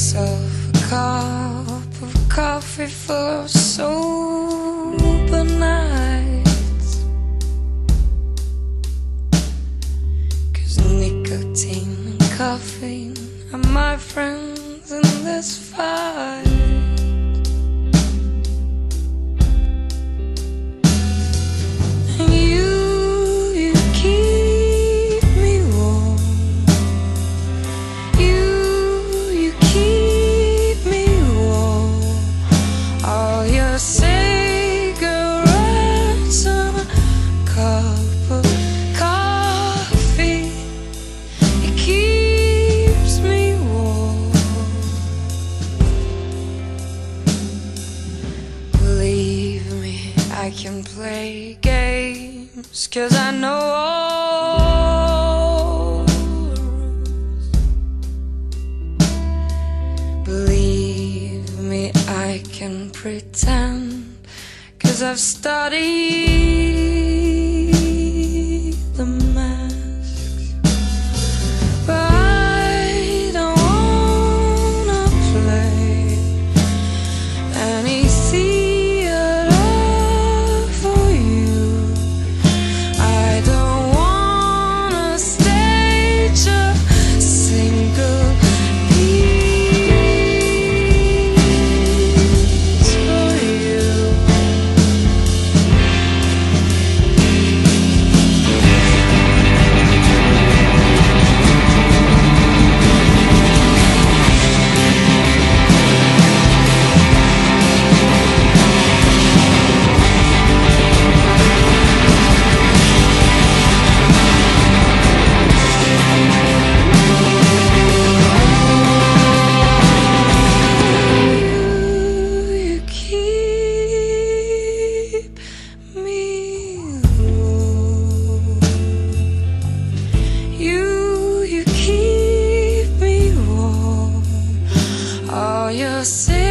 myself a cup of coffee full of sober nights. Cause nicotine and caffeine are my friends in this fight. Can play games, cause I know all the rules. Believe me, I can pretend, cause I've studied see